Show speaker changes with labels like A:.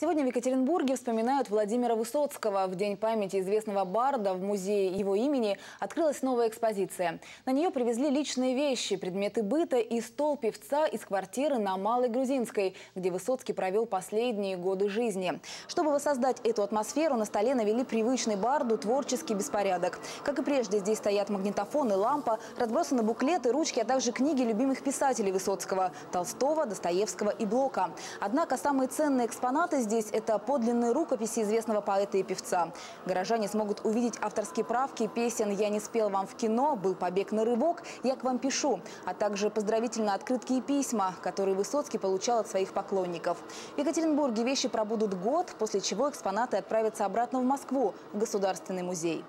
A: Сегодня в Екатеринбурге вспоминают Владимира Высоцкого. В День памяти известного барда в музее его имени открылась новая экспозиция. На нее привезли личные вещи, предметы быта и стол певца из квартиры на Малой Грузинской, где Высоцкий провел последние годы жизни. Чтобы воссоздать эту атмосферу, на столе навели привычный барду творческий беспорядок. Как и прежде, здесь стоят магнитофон и лампа, разбросаны буклеты, ручки, а также книги любимых писателей Высоцкого – Толстого, Достоевского и Блока. Однако самые ценные экспонаты здесь – это подлинные рукописи известного поэта и певца. Горожане смогут увидеть авторские правки песен «Я не спел вам в кино», «Был побег на рывок», «Я к вам пишу», а также поздравительные открытки и письма, которые Высоцкий получал от своих поклонников. В Екатеринбурге вещи пробудут год, после чего экспонаты отправятся обратно в Москву, в Государственный музей.